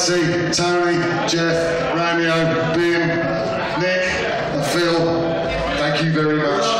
Nancy, Tony, Jeff, Romeo, Bim, Nick, and Phil. Thank you very much.